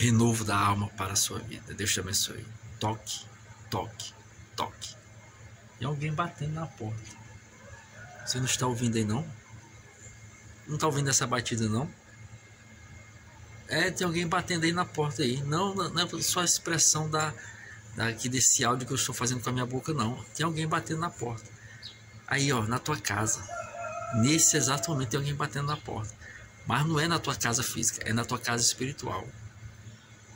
renovo da alma para a sua vida. Deus te abençoe. Toque, toque, toque. E alguém batendo na porta. Você não está ouvindo aí não? Não está ouvindo essa batida não? É, tem alguém batendo aí na porta aí. Não, não é só a expressão da, daqui desse áudio que eu estou fazendo com a minha boca, não. Tem alguém batendo na porta. Aí, ó, na tua casa. Nesse exato momento tem alguém batendo na porta. Mas não é na tua casa física, é na tua casa espiritual.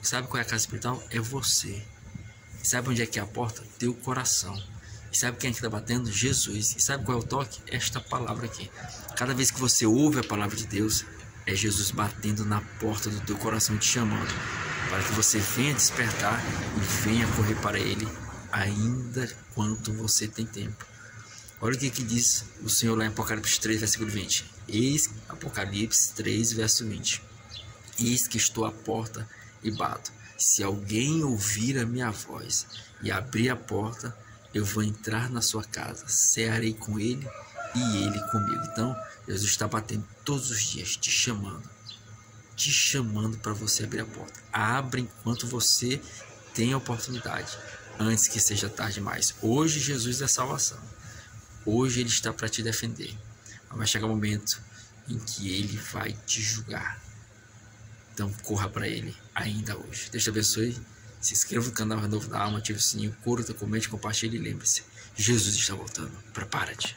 Sabe qual é a casa espiritual? É você. E sabe onde é que é a porta? Teu coração. E sabe quem é que está batendo? Jesus. E sabe qual é o toque? Esta palavra aqui. Cada vez que você ouve a palavra de Deus, é Jesus batendo na porta do teu coração te chamando. Para que você venha despertar e venha correr para Ele, ainda quanto você tem tempo. Olha o que, que diz o Senhor lá em Apocalipse 3, versículo 20. Eis, Apocalipse 3, verso 20. Eis que estou à porta e bato. Se alguém ouvir a minha voz e abrir a porta, eu vou entrar na sua casa, cearei com ele e ele comigo. Então, Deus está batendo todos os dias, te chamando, te chamando para você abrir a porta. Abra enquanto você tem a oportunidade, antes que seja tarde demais. Hoje, Jesus é salvação. Hoje, Ele está para te defender. Mas vai chegar um momento em que Ele vai te julgar. Então, corra para Ele ainda hoje. Deus te abençoe. Se inscreva no canal Renovo da Alma, ative o sininho, curta, comente, compartilhe e lembre-se: Jesus está voltando. Prepara-te.